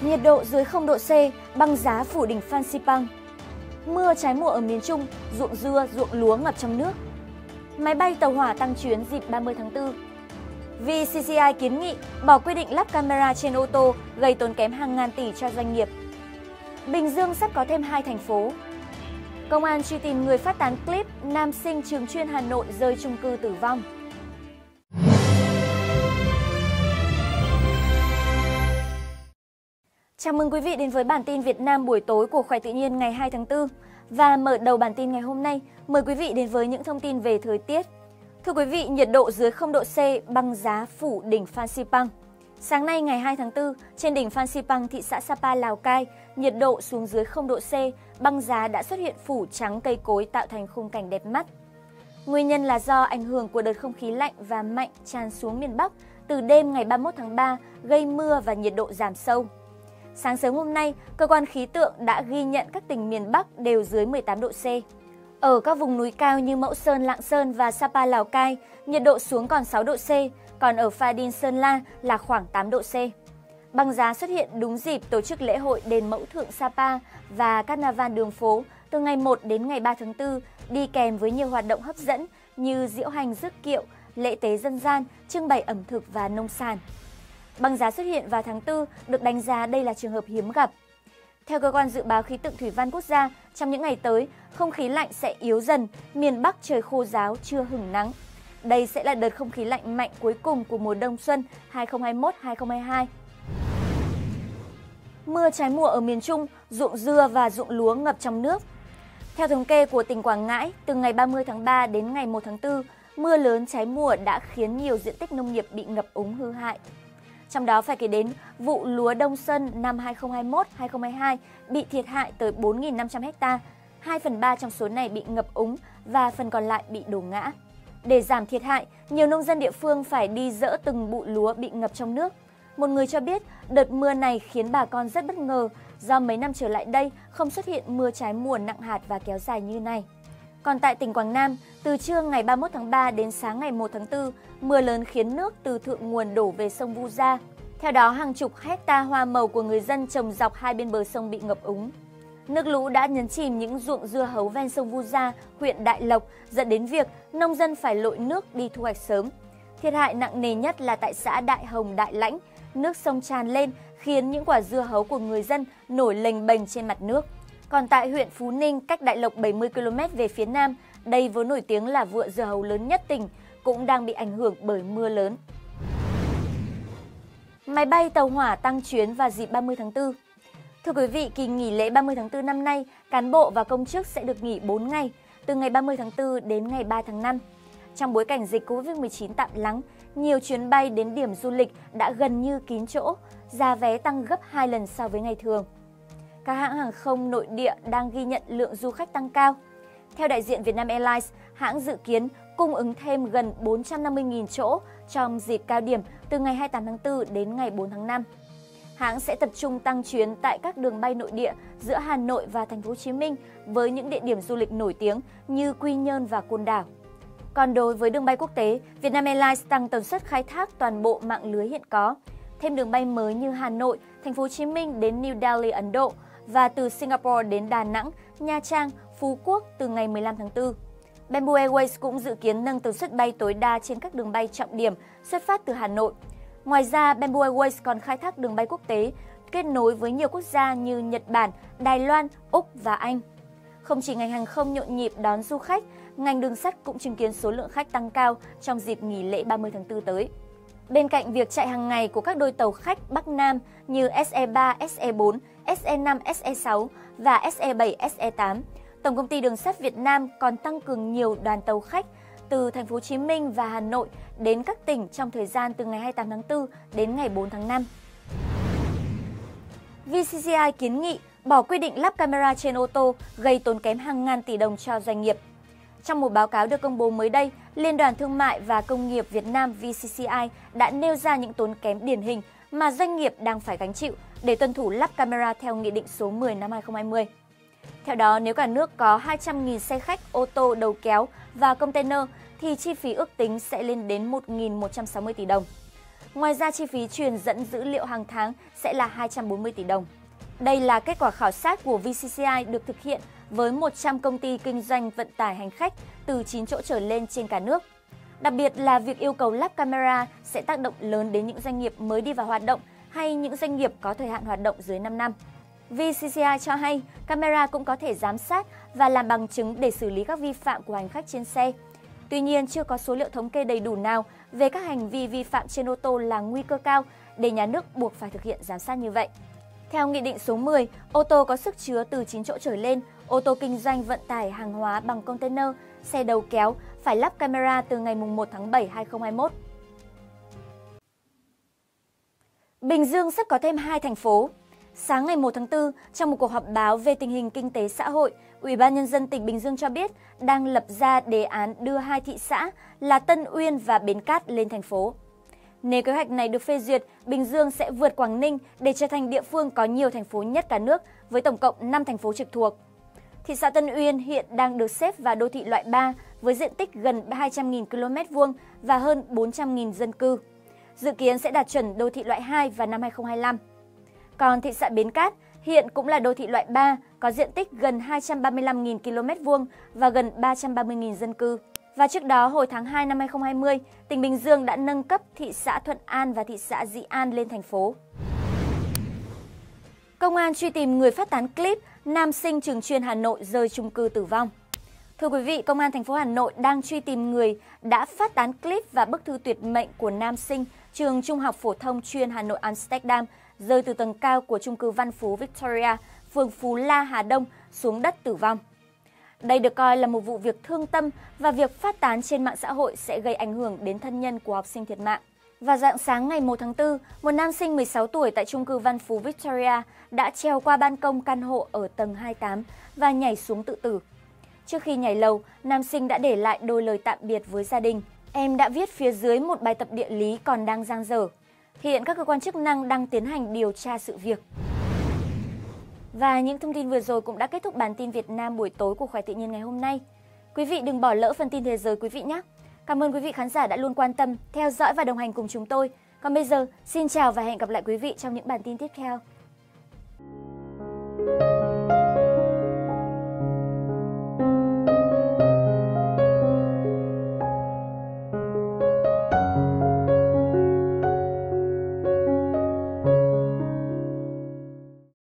Nhiệt độ dưới 0 độ C, băng giá phủ đỉnh Phan Xipang. Mưa trái mùa ở miền Trung, ruộng dưa, ruộng lúa ngập trong nước. Máy bay tàu hỏa tăng chuyến dịp 30 tháng 4. VCCI kiến nghị bỏ quy định lắp camera trên ô tô gây tốn kém hàng ngàn tỷ cho doanh nghiệp. Bình Dương sắp có thêm hai thành phố. Công an truy tìm người phát tán clip nam sinh trường chuyên Hà Nội rơi chung cư tử vong. Chào mừng quý vị đến với bản tin Việt Nam buổi tối của Khỏe Tự nhiên ngày 2 tháng 4. Và mở đầu bản tin ngày hôm nay, mời quý vị đến với những thông tin về thời tiết. Thưa quý vị, nhiệt độ dưới 0 độ C băng giá phủ đỉnh Phan Xipang. Sáng nay ngày 2 tháng 4, trên đỉnh Phan Xipang, thị xã Sapa, Lào Cai, nhiệt độ xuống dưới 0 độ C, băng giá đã xuất hiện phủ trắng cây cối tạo thành khung cảnh đẹp mắt. Nguyên nhân là do ảnh hưởng của đợt không khí lạnh và mạnh tràn xuống miền Bắc từ đêm ngày 31 tháng 3 gây mưa và nhiệt độ giảm sâu. Sáng sớm hôm nay, cơ quan khí tượng đã ghi nhận các tỉnh miền Bắc đều dưới 18 độ C. Ở các vùng núi cao như Mẫu Sơn, Lạng Sơn và Sapa, Lào Cai, nhiệt độ xuống còn 6 độ C, còn ở Pha Đin, Sơn La là khoảng 8 độ C. Băng giá xuất hiện đúng dịp tổ chức lễ hội đền Mẫu Thượng Sapa và Carnival đường phố từ ngày 1 đến ngày 3 tháng 4, đi kèm với nhiều hoạt động hấp dẫn như diễu hành rước kiệu, lễ tế dân gian, trưng bày ẩm thực và nông sản. Băng giá xuất hiện vào tháng 4 được đánh giá đây là trường hợp hiếm gặp. Theo cơ quan dự báo khí tượng thủy văn quốc gia, trong những ngày tới, không khí lạnh sẽ yếu dần, miền Bắc trời khô ráo, chưa hửng nắng. Đây sẽ là đợt không khí lạnh mạnh cuối cùng của mùa đông xuân 2021-2022. Mưa trái mùa ở miền Trung, ruộng dưa và ruộng lúa ngập trong nước. Theo thống kê của tỉnh Quảng Ngãi, từ ngày 30 tháng 3 đến ngày 1 tháng 4, mưa lớn trái mùa đã khiến nhiều diện tích nông nghiệp bị ngập úng hư hại. Trong đó phải kể đến vụ lúa đông xuân năm 2021-2022 bị thiệt hại tới 4.500 ha, 2 phần 3 trong số này bị ngập úng và phần còn lại bị đổ ngã. Để giảm thiệt hại, nhiều nông dân địa phương phải đi dỡ từng bụi lúa bị ngập trong nước. Một người cho biết đợt mưa này khiến bà con rất bất ngờ do mấy năm trở lại đây không xuất hiện mưa trái mùa nặng hạt và kéo dài như này. Còn tại tỉnh Quảng Nam, từ trưa ngày 31 tháng 3 đến sáng ngày 1 tháng 4, mưa lớn khiến nước từ thượng nguồn đổ về sông Vu Gia. Theo đó, hàng chục hecta hoa màu của người dân trồng dọc hai bên bờ sông bị ngập úng. Nước lũ đã nhấn chìm những ruộng dưa hấu ven sông Vu Gia, huyện Đại Lộc, dẫn đến việc nông dân phải lội nước đi thu hoạch sớm. Thiệt hại nặng nề nhất là tại xã Đại Hồng, Đại Lãnh, nước sông tràn lên khiến những quả dưa hấu của người dân nổi lềnh bềnh trên mặt nước. Còn tại huyện Phú Ninh, cách Đại Lộc 70 km về phía nam, đây vốn nổi tiếng là vựa dưa hấu lớn nhất tỉnh, cũng đang bị ảnh hưởng bởi mưa lớn. Máy bay tàu hỏa tăng chuyến vào dịp 30 tháng 4. Thưa quý vị, kỳ nghỉ lễ 30 tháng 4 năm nay, cán bộ và công chức sẽ được nghỉ 4 ngày, từ ngày 30 tháng 4 đến ngày 3 tháng 5. Trong bối cảnh dịch Covid-19 tạm lắng, nhiều chuyến bay đến điểm du lịch đã gần như kín chỗ, giá vé tăng gấp 2 lần so với ngày thường. Các hãng hàng không nội địa đang ghi nhận lượng du khách tăng cao. Theo đại diện Vietnam Airlines, hãng dự kiến cung ứng thêm gần 450.000 chỗ trong dịp cao điểm từ ngày 28 tháng 4 đến ngày 4 tháng 5. Hãng sẽ tập trung tăng chuyến tại các đường bay nội địa giữa Hà Nội và Thành phố Hồ Chí Minh với những địa điểm du lịch nổi tiếng như Quy Nhơn và Côn Đảo. Còn đối với đường bay quốc tế, Vietnam Airlines tăng tần suất khai thác toàn bộ mạng lưới hiện có, thêm đường bay mới như Hà Nội, Thành phố Hồ Chí Minh đến New Delhi, Ấn Độ và từ Singapore đến Đà Nẵng, Nha Trang, Phú Quốc từ ngày 15 tháng 4. Bamboo Airways cũng dự kiến nâng tần suất bay tối đa trên các đường bay trọng điểm xuất phát từ Hà Nội. Ngoài ra, Bamboo Airways còn khai thác đường bay quốc tế kết nối với nhiều quốc gia như Nhật Bản, Đài Loan, Úc và Anh. Không chỉ ngành hàng không nhộn nhịp đón du khách, ngành đường sắt cũng chứng kiến số lượng khách tăng cao trong dịp nghỉ lễ 30 tháng 4 tới. Bên cạnh việc chạy hàng ngày của các đôi tàu khách Bắc Nam như SE3, SE4, SE5, SE6 và SE7, SE8, Tổng công ty Đường sắt Việt Nam còn tăng cường nhiều đoàn tàu khách từ thành phố Hồ Chí Minh và Hà Nội đến các tỉnh trong thời gian từ ngày 28 tháng 4 đến ngày 4 tháng 5. VCCI kiến nghị bỏ quy định lắp camera trên ô tô gây tốn kém hàng ngàn tỷ đồng cho doanh nghiệp. Trong một báo cáo được công bố mới đây, Liên đoàn Thương mại và Công nghiệp Việt Nam VCCI đã nêu ra những tốn kém điển hình mà doanh nghiệp đang phải gánh chịu để tuân thủ lắp camera theo Nghị định số 10 năm 2020. Theo đó, nếu cả nước có 200.000 xe khách, ô tô, đầu kéo và container thì chi phí ước tính sẽ lên đến 1.160 tỷ đồng. Ngoài ra chi phí truyền dẫn dữ liệu hàng tháng sẽ là 240 tỷ đồng. Đây là kết quả khảo sát của VCCI được thực hiện với 100 công ty kinh doanh vận tải hành khách từ 9 chỗ trở lên trên cả nước. Đặc biệt là việc yêu cầu lắp camera sẽ tác động lớn đến những doanh nghiệp mới đi vào hoạt động hay những doanh nghiệp có thời hạn hoạt động dưới 5 năm. VCCI cho hay camera cũng có thể giám sát và làm bằng chứng để xử lý các vi phạm của hành khách trên xe. Tuy nhiên, chưa có số liệu thống kê đầy đủ nào về các hành vi vi phạm trên ô tô là nguy cơ cao để nhà nước buộc phải thực hiện giám sát như vậy. Theo Nghị định số 10, ô tô có sức chứa từ 9 chỗ trở lên, ô tô kinh doanh vận tải hàng hóa bằng container, xe đầu kéo phải lắp camera từ ngày 1 tháng 7, 2021. Bình Dương sắp có thêm hai thành phố. Sáng ngày 1 tháng 4, trong một cuộc họp báo về tình hình kinh tế xã hội, Ủy ban Nhân dân tỉnh Bình Dương cho biết đang lập ra đề án đưa hai thị xã là Tân Uyên và Bến Cát lên thành phố. Nếu kế hoạch này được phê duyệt, Bình Dương sẽ vượt Quảng Ninh để trở thành địa phương có nhiều thành phố nhất cả nước với tổng cộng 5 thành phố trực thuộc. Thị xã Tân Uyên hiện đang được xếp vào đô thị loại 3 với diện tích gần 200.000 km vuông và hơn 400.000 dân cư. Dự kiến sẽ đạt chuẩn đô thị loại 2 vào năm 2025. Còn thị xã Bến Cát hiện cũng là đô thị loại 3, có diện tích gần 235.000 km vuông và gần 330.000 dân cư. Và trước đó, hồi tháng 2 năm 2020, tỉnh Bình Dương đã nâng cấp thị xã Thuận An và thị xã Dĩ An lên thành phố. Công an truy tìm người phát tán clip nam sinh trường chuyên Hà Nội rơi chung cư tử vong. Thưa quý vị, Công an thành phố Hà Nội đang truy tìm người đã phát tán clip và bức thư tuyệt mệnh của nam sinh trường Trung học phổ thông chuyên Hà Nội Amsterdam rơi từ tầng cao của trung cư Văn Phú Victoria, phường Phú La, Hà Đông xuống đất tử vong. Đây được coi là một vụ việc thương tâm và việc phát tán trên mạng xã hội sẽ gây ảnh hưởng đến thân nhân của học sinh thiệt mạng. Và dạng sáng ngày 1 tháng 4, một nam sinh 16 tuổi tại trung cư Văn Phú Victoria đã trèo qua ban công căn hộ ở tầng 28 và nhảy xuống tự tử. Trước khi nhảy lầu, nam sinh đã để lại đôi lời tạm biệt với gia đình. Em đã viết phía dưới một bài tập địa lý còn đang giang dở. Hiện các cơ quan chức năng đang tiến hành điều tra sự việc. Và những thông tin vừa rồi cũng đã kết thúc bản tin Việt Nam buổi tối của Khỏe Tự nhiên ngày hôm nay. Quý vị đừng bỏ lỡ phần tin thế giới quý vị nhé. Cảm ơn quý vị khán giả đã luôn quan tâm, theo dõi và đồng hành cùng chúng tôi. Còn bây giờ, xin chào và hẹn gặp lại quý vị trong những bản tin tiếp theo.